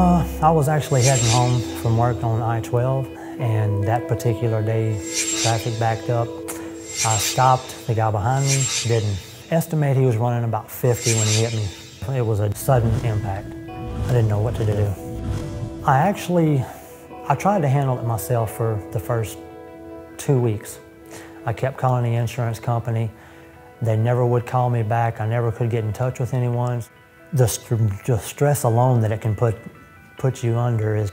Uh, I was actually heading home from work on I-12 and that particular day traffic backed up. I stopped, the guy behind me didn't. Estimate he was running about 50 when he hit me. It was a sudden impact. I didn't know what to do. I actually, I tried to handle it myself for the first two weeks. I kept calling the insurance company. They never would call me back. I never could get in touch with anyone. The, st the stress alone that it can put, put you under is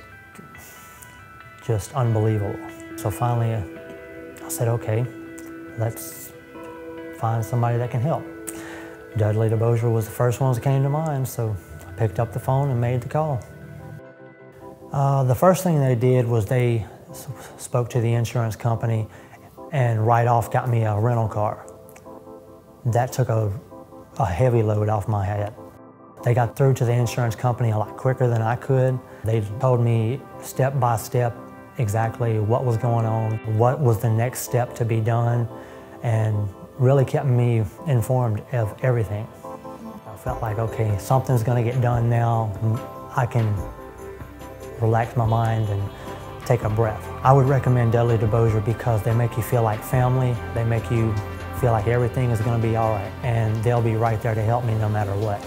just unbelievable. So finally, I said, okay, let's find somebody that can help. Dudley DeBosier was the first ones that came to mind, so I picked up the phone and made the call. Uh, the first thing they did was they spoke to the insurance company and right off got me a rental car. That took a, a heavy load off my head. They got through to the insurance company a lot quicker than I could. They told me step by step exactly what was going on, what was the next step to be done, and really kept me informed of everything. I felt like, okay, something's gonna get done now. I can relax my mind and take a breath. I would recommend Dudley DeBosier because they make you feel like family. They make you feel like everything is gonna be all right, and they'll be right there to help me no matter what.